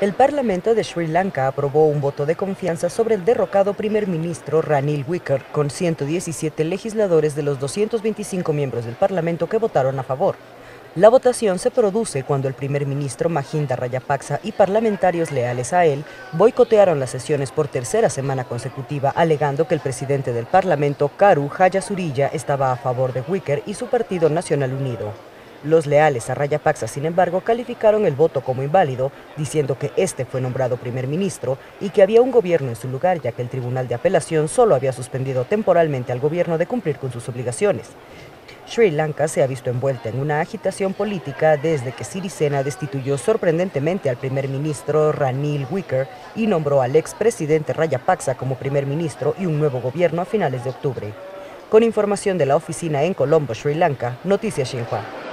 El Parlamento de Sri Lanka aprobó un voto de confianza sobre el derrocado primer ministro Ranil Wickremesinghe con 117 legisladores de los 225 miembros del Parlamento que votaron a favor. La votación se produce cuando el primer ministro Mahinda Rayapaksa y parlamentarios leales a él boicotearon las sesiones por tercera semana consecutiva, alegando que el presidente del Parlamento, Karu Jayasuriya, estaba a favor de Wicker y su Partido Nacional Unido. Los leales a Rayapaksa, sin embargo, calificaron el voto como inválido, diciendo que este fue nombrado primer ministro y que había un gobierno en su lugar, ya que el Tribunal de Apelación solo había suspendido temporalmente al gobierno de cumplir con sus obligaciones. Sri Lanka se ha visto envuelta en una agitación política desde que Sirisena destituyó sorprendentemente al primer ministro Ranil Wicker y nombró al expresidente Rayapaksa como primer ministro y un nuevo gobierno a finales de octubre. Con información de la oficina en Colombo, Sri Lanka, Noticias Xinhua.